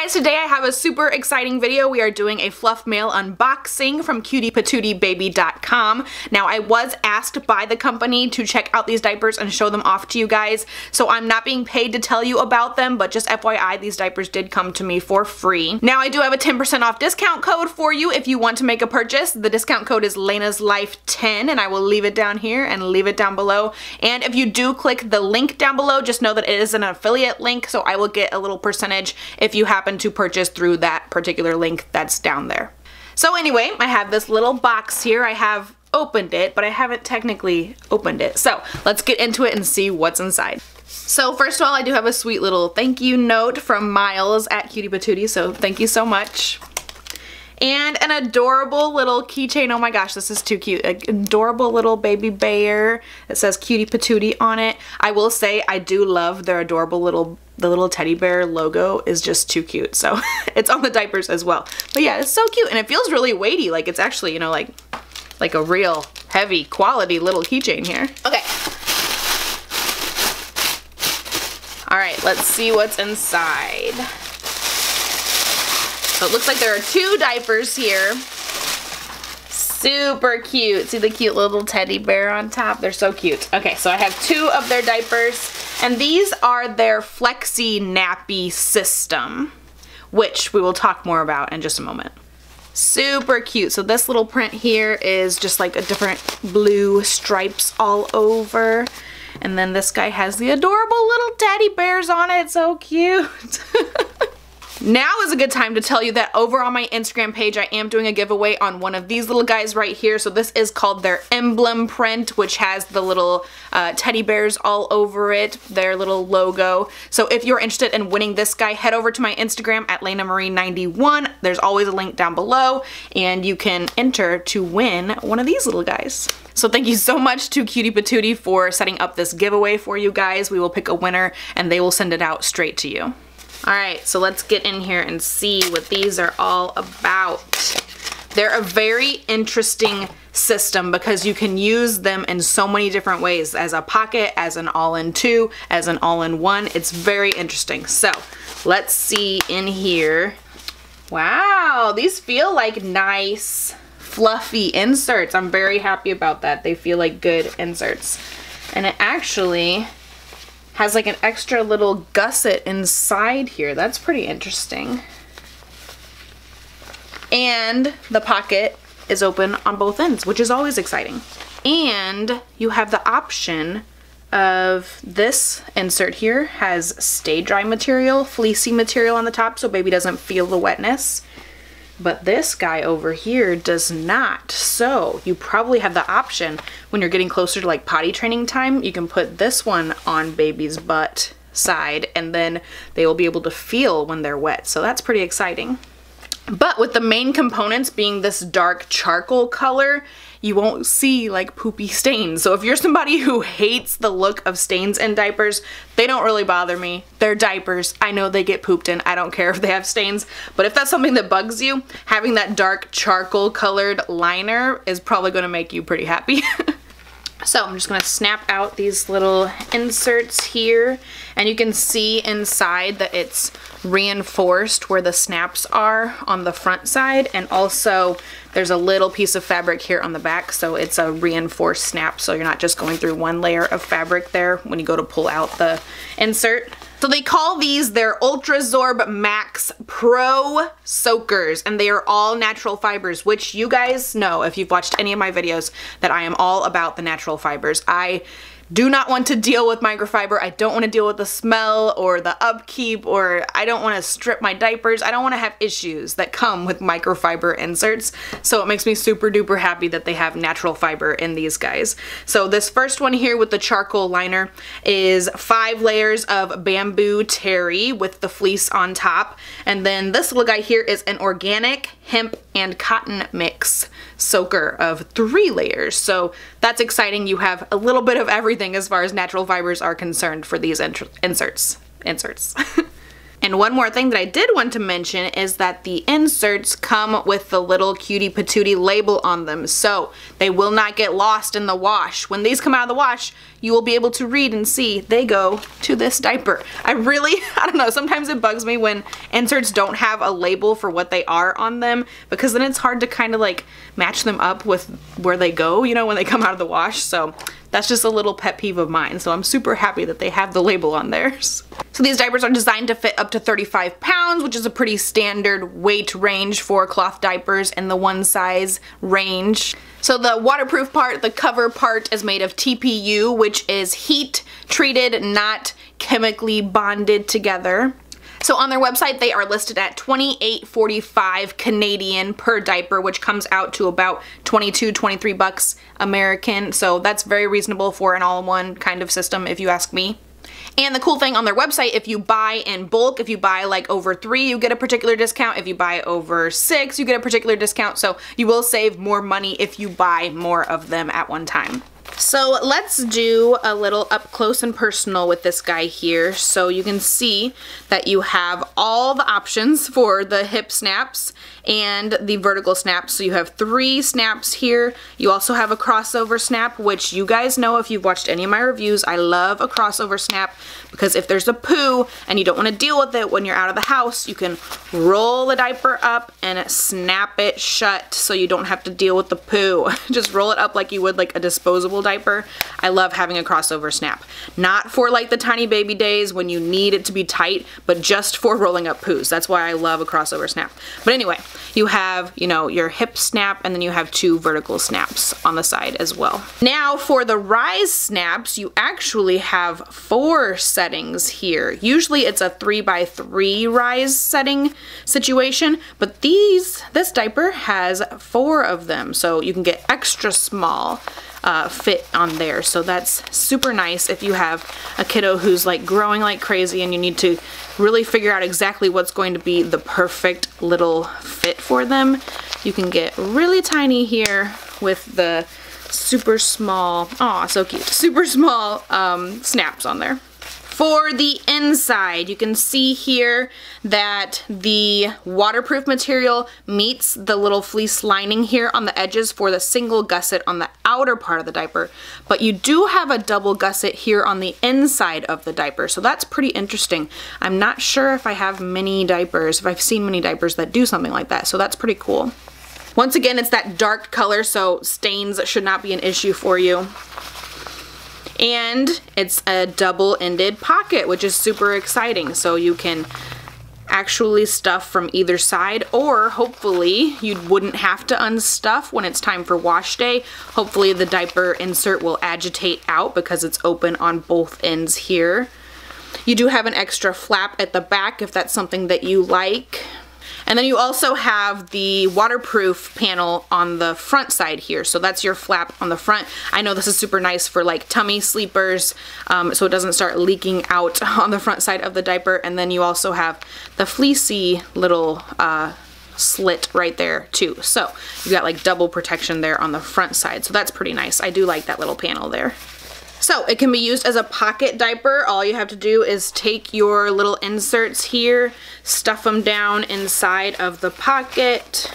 guys, today I have a super exciting video. We are doing a Fluff Mail unboxing from cutiepatootiebaby.com. Now I was asked by the company to check out these diapers and show them off to you guys, so I'm not being paid to tell you about them, but just FYI, these diapers did come to me for free. Now I do have a 10% off discount code for you if you want to make a purchase. The discount code is Laina's Life 10 and I will leave it down here and leave it down below. And if you do click the link down below, just know that it is an affiliate link, so I will get a little percentage if you happen to purchase through that particular link that's down there. So anyway, I have this little box here. I have opened it, but I haven't technically opened it. So let's get into it and see what's inside. So first of all, I do have a sweet little thank you note from Miles at Cutie Patootie, so thank you so much. And an adorable little keychain. Oh my gosh, this is too cute. An adorable little baby bear. It says Cutie Patootie on it. I will say I do love their adorable little the little teddy bear logo is just too cute. So it's on the diapers as well. But yeah, it's so cute and it feels really weighty. Like it's actually, you know, like, like a real heavy quality little keychain here. Okay. All right, let's see what's inside. So it looks like there are two diapers here. Super cute. See the cute little teddy bear on top? They're so cute. Okay, so I have two of their diapers. And these are their FlexiNappy system, which we will talk more about in just a moment. Super cute. So this little print here is just like a different blue stripes all over. And then this guy has the adorable little teddy bears on it. So cute. Now is a good time to tell you that over on my Instagram page, I am doing a giveaway on one of these little guys right here. So this is called their emblem print, which has the little uh, teddy bears all over it, their little logo. So if you're interested in winning this guy, head over to my Instagram at Laina Marie 91 There's always a link down below and you can enter to win one of these little guys. So thank you so much to Cutie Patootie for setting up this giveaway for you guys. We will pick a winner and they will send it out straight to you. Alright, so let's get in here and see what these are all about. They're a very interesting system because you can use them in so many different ways as a pocket, as an all-in-two, as an all-in-one. It's very interesting. So let's see in here. Wow, these feel like nice fluffy inserts. I'm very happy about that. They feel like good inserts. And it actually has like an extra little gusset inside here. That's pretty interesting. And the pocket is open on both ends, which is always exciting. And you have the option of this insert here has stay dry material, fleecy material on the top so baby doesn't feel the wetness. But this guy over here does not. So you probably have the option when you're getting closer to like potty training time, you can put this one on baby's butt side and then they will be able to feel when they're wet. So that's pretty exciting. But with the main components being this dark charcoal color, you won't see like poopy stains. So if you're somebody who hates the look of stains in diapers, they don't really bother me. They're diapers. I know they get pooped in. I don't care if they have stains. But if that's something that bugs you, having that dark charcoal colored liner is probably gonna make you pretty happy. So I'm just going to snap out these little inserts here and you can see inside that it's reinforced where the snaps are on the front side and also there's a little piece of fabric here on the back so it's a reinforced snap so you're not just going through one layer of fabric there when you go to pull out the insert. So they call these their Ultrazorb Max Pro Soakers and they are all natural fibers which you guys know if you've watched any of my videos that I am all about the natural fibers. I do not want to deal with microfiber. I don't want to deal with the smell or the upkeep or I don't want to strip my diapers. I don't want to have issues that come with microfiber inserts. So it makes me super duper happy that they have natural fiber in these guys. So this first one here with the charcoal liner is five layers of bamboo terry with the fleece on top. And then this little guy here is an organic hemp and cotton mix soaker of three layers. So that's exciting. You have a little bit of everything as far as natural fibers are concerned for these inserts. Inserts. And one more thing that I did want to mention is that the inserts come with the little cutie patootie label on them, so they will not get lost in the wash. When these come out of the wash, you will be able to read and see they go to this diaper. I really, I don't know, sometimes it bugs me when inserts don't have a label for what they are on them because then it's hard to kind of like match them up with where they go, you know, when they come out of the wash. So that's just a little pet peeve of mine. So I'm super happy that they have the label on theirs. So these diapers are designed to fit up to 35 pounds, which is a pretty standard weight range for cloth diapers in the one size range. So the waterproof part, the cover part is made of TPU, which is heat treated, not chemically bonded together. So on their website, they are listed at 28.45 Canadian per diaper, which comes out to about 22, 23 bucks American. So that's very reasonable for an all-in-one kind of system, if you ask me. And the cool thing on their website, if you buy in bulk, if you buy like over three, you get a particular discount. If you buy over six, you get a particular discount. So you will save more money if you buy more of them at one time. So let's do a little up close and personal with this guy here. So you can see that you have all the options for the hip snaps and the vertical snaps. So you have three snaps here. You also have a crossover snap, which you guys know if you've watched any of my reviews, I love a crossover snap because if there's a poo and you don't want to deal with it when you're out of the house, you can roll the diaper up and snap it shut so you don't have to deal with the poo. Just roll it up like you would like a disposable diaper. I love having a crossover snap. Not for like the tiny baby days when you need it to be tight, but just for rolling up poos. That's why I love a crossover snap. But anyway, you have, you know, your hip snap and then you have two vertical snaps on the side as well. Now for the rise snaps, you actually have four settings here. Usually it's a three by three rise setting situation, but these, this diaper has four of them. So you can get extra small uh, fit on there. So that's super nice if you have a kiddo who's like growing like crazy and you need to really figure out exactly what's going to be the perfect little fit for them. You can get really tiny here with the super small, aw, so cute, super small um, snaps on there. For the inside, you can see here that the waterproof material meets the little fleece lining here on the edges for the single gusset on the outer part of the diaper, but you do have a double gusset here on the inside of the diaper, so that's pretty interesting. I'm not sure if I have many diapers, if I've seen many diapers that do something like that, so that's pretty cool. Once again, it's that dark color, so stains should not be an issue for you and it's a double-ended pocket which is super exciting so you can actually stuff from either side or hopefully you wouldn't have to unstuff when it's time for wash day. Hopefully the diaper insert will agitate out because it's open on both ends here. You do have an extra flap at the back if that's something that you like. And then you also have the waterproof panel on the front side here. So that's your flap on the front. I know this is super nice for like tummy sleepers um, so it doesn't start leaking out on the front side of the diaper. And then you also have the fleecy little uh, slit right there too. So you got like double protection there on the front side. So that's pretty nice. I do like that little panel there. So it can be used as a pocket diaper. All you have to do is take your little inserts here, stuff them down inside of the pocket,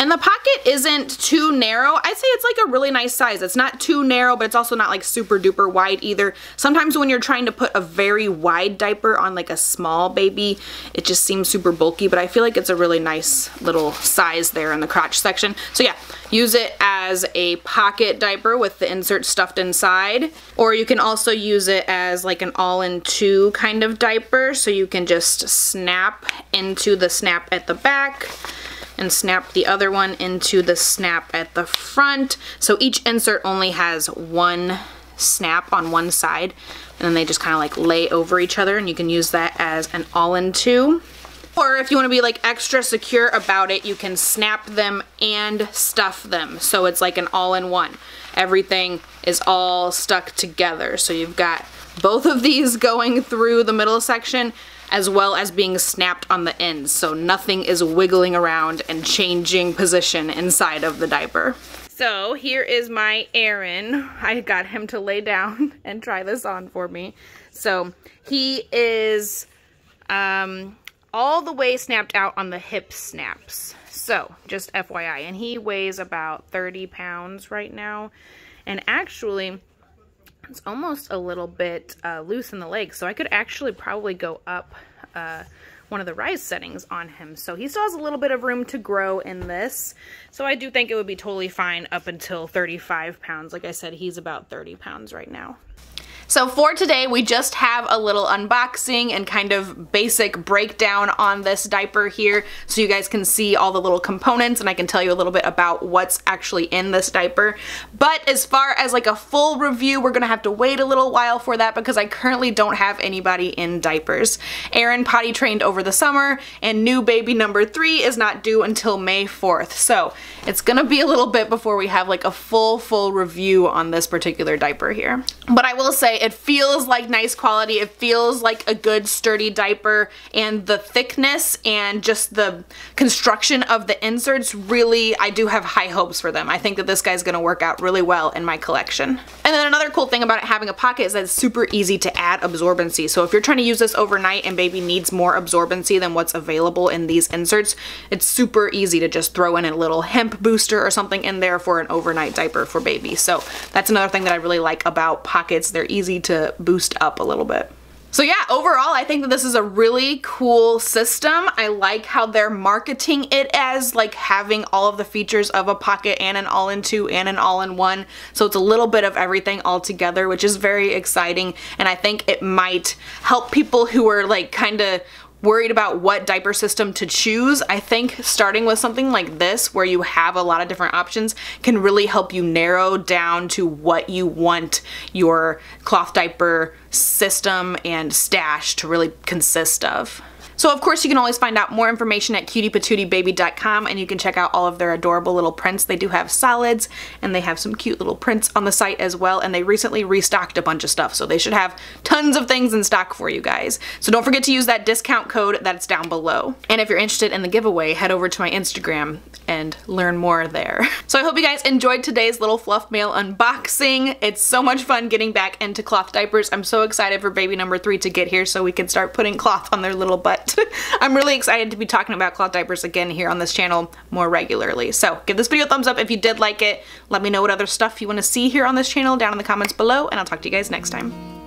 And the pocket isn't too narrow. I'd say it's like a really nice size. It's not too narrow, but it's also not like super duper wide either. Sometimes when you're trying to put a very wide diaper on like a small baby, it just seems super bulky, but I feel like it's a really nice little size there in the crotch section. So yeah, use it as a pocket diaper with the insert stuffed inside, or you can also use it as like an all-in-two kind of diaper, so you can just snap into the snap at the back, and snap the other one into the snap at the front. So each insert only has one snap on one side and then they just kind of like lay over each other and you can use that as an all-in-two. Or if you want to be like extra secure about it, you can snap them and stuff them. So it's like an all-in-one. Everything is all stuck together. So you've got both of these going through the middle section as well as being snapped on the ends so nothing is wiggling around and changing position inside of the diaper. So here is my Eren. I got him to lay down and try this on for me. So he is um, all the way snapped out on the hip snaps. So just FYI, and he weighs about 30 pounds right now. And actually, it's almost a little bit uh, loose in the legs, so I could actually probably go up uh, one of the rise settings on him. So he still has a little bit of room to grow in this. So I do think it would be totally fine up until 35 pounds. Like I said, he's about 30 pounds right now. So for today, we just have a little unboxing and kind of basic breakdown on this diaper here so you guys can see all the little components and I can tell you a little bit about what's actually in this diaper. But as far as like a full review, we're gonna have to wait a little while for that because I currently don't have anybody in diapers. Eren potty trained over the summer and new baby number three is not due until May 4th. So it's gonna be a little bit before we have like a full, full review on this particular diaper here. But I will say it feels like nice quality. It feels like a good sturdy diaper and the thickness and just the construction of the inserts really, I do have high hopes for them. I think that this guy's gonna work out really well in my collection. And then another cool thing about it having a pocket is that it's super easy to add absorbency. So if you're trying to use this overnight and baby needs more absorbency than what's available in these inserts, it's super easy to just throw in a little hemp booster or something in there for an overnight diaper for baby. So that's another thing that I really like about pockets. They're easy to boost up a little bit. So yeah, overall, I think that this is a really cool system. I like how they're marketing it as like having all of the features of a pocket and an all-in-two and an all-in-one. So it's a little bit of everything all together, which is very exciting. And I think it might help people who are like kind of worried about what diaper system to choose, I think starting with something like this where you have a lot of different options can really help you narrow down to what you want your cloth diaper system and stash to really consist of. So of course you can always find out more information at cutiepatootiebaby.com and you can check out all of their adorable little prints. They do have solids and they have some cute little prints on the site as well and they recently restocked a bunch of stuff so they should have tons of things in stock for you guys. So don't forget to use that discount code that's down below. And if you're interested in the giveaway, head over to my Instagram and learn more there. So I hope you guys enjoyed today's little fluff mail unboxing. It's so much fun getting back into cloth diapers. I'm so excited for baby number three to get here so we can start putting cloth on their little butt. I'm really excited to be talking about cloth diapers again here on this channel more regularly. So give this video a thumbs up if you did like it. Let me know what other stuff you want to see here on this channel down in the comments below, and I'll talk to you guys next time.